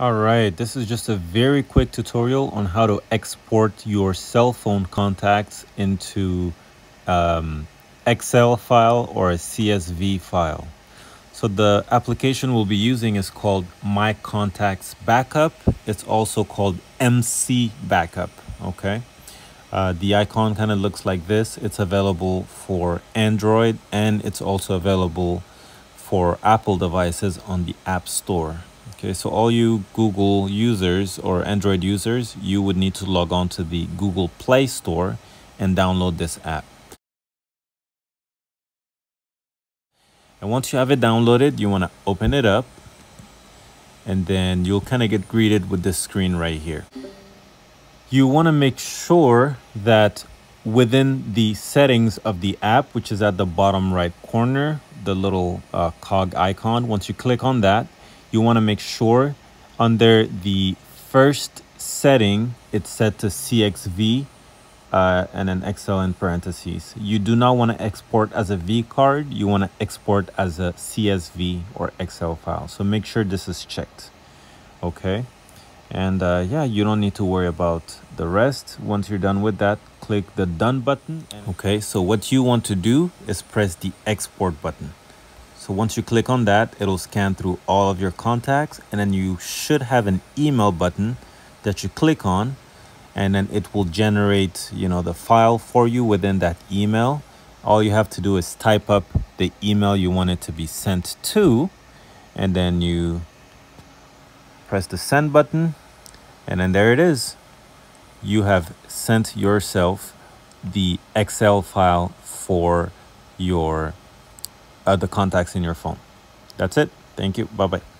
All right, this is just a very quick tutorial on how to export your cell phone contacts into um, Excel file or a CSV file. So the application we'll be using is called My Contacts Backup. It's also called MC Backup, okay? Uh, the icon kind of looks like this. It's available for Android and it's also available for Apple devices on the App Store. Okay, so all you Google users or Android users, you would need to log on to the Google Play Store and download this app. And once you have it downloaded, you want to open it up and then you'll kind of get greeted with this screen right here. You want to make sure that within the settings of the app, which is at the bottom right corner, the little uh, cog icon, once you click on that, you want to make sure under the first setting it's set to CSV uh, and then Excel in parentheses. You do not want to export as a V card. You want to export as a CSV or Excel file. So make sure this is checked. Okay. And uh, yeah, you don't need to worry about the rest. Once you're done with that, click the done button. Okay. So what you want to do is press the export button. So once you click on that, it'll scan through all of your contacts and then you should have an email button that you click on and then it will generate, you know, the file for you within that email. All you have to do is type up the email you want it to be sent to and then you press the send button and then there it is. You have sent yourself the Excel file for your uh, the contacts in your phone. That's it. Thank you. Bye bye.